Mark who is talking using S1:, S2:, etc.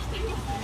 S1: してみよ。